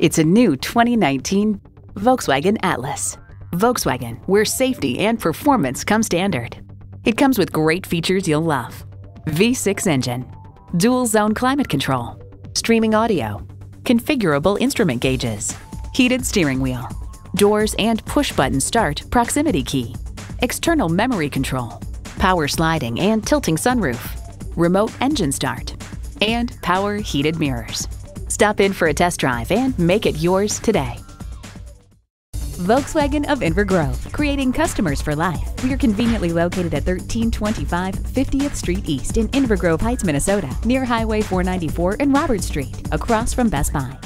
It's a new 2019 Volkswagen Atlas. Volkswagen, where safety and performance come standard. It comes with great features you'll love. V6 engine, dual zone climate control, streaming audio, configurable instrument gauges, heated steering wheel, doors and push button start proximity key, external memory control, power sliding and tilting sunroof, remote engine start, and power heated mirrors. Stop in for a test drive and make it yours today. Volkswagen of Inver Grove, creating customers for life. We are conveniently located at 1325 50th Street East in Inver Grove Heights, Minnesota, near Highway 494 and Robert Street, across from Best Buy.